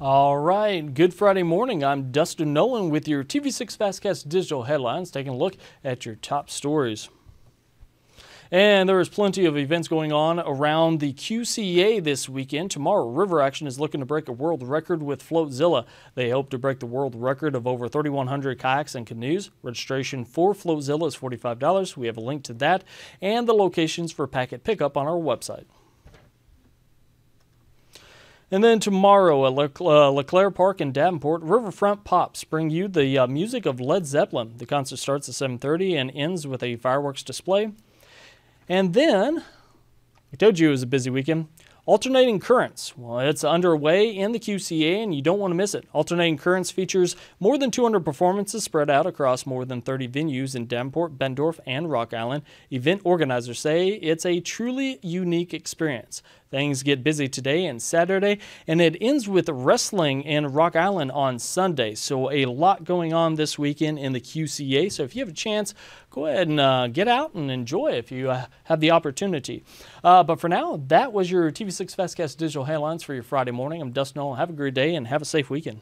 All right, good Friday morning. I'm Dustin Nolan with your TV6 Fastcast digital headlines, taking a look at your top stories. And there is plenty of events going on around the QCA this weekend. Tomorrow, River Action is looking to break a world record with Floatzilla. They hope to break the world record of over 3,100 kayaks and canoes. Registration for Floatzilla is $45. We have a link to that and the locations for packet pickup on our website. And then tomorrow at uh, LeClaire Park in Davenport, Riverfront Pops bring you the uh, music of Led Zeppelin. The concert starts at 7.30 and ends with a fireworks display. And then, I told you it was a busy weekend. Alternating Currents. Well, it's underway in the QCA and you don't want to miss it. Alternating Currents features more than 200 performances spread out across more than 30 venues in Davenport, Bettendorf, and Rock Island. Event organizers say it's a truly unique experience. Things get busy today and Saturday, and it ends with wrestling in Rock Island on Sunday. So, a lot going on this weekend in the QCA. So, if you have a chance, go ahead and uh, get out and enjoy if you uh, have the opportunity. Uh, but for now, that was your TV6 Fastcast digital headlines for your Friday morning. I'm Dustin Nolan. Have a great day and have a safe weekend.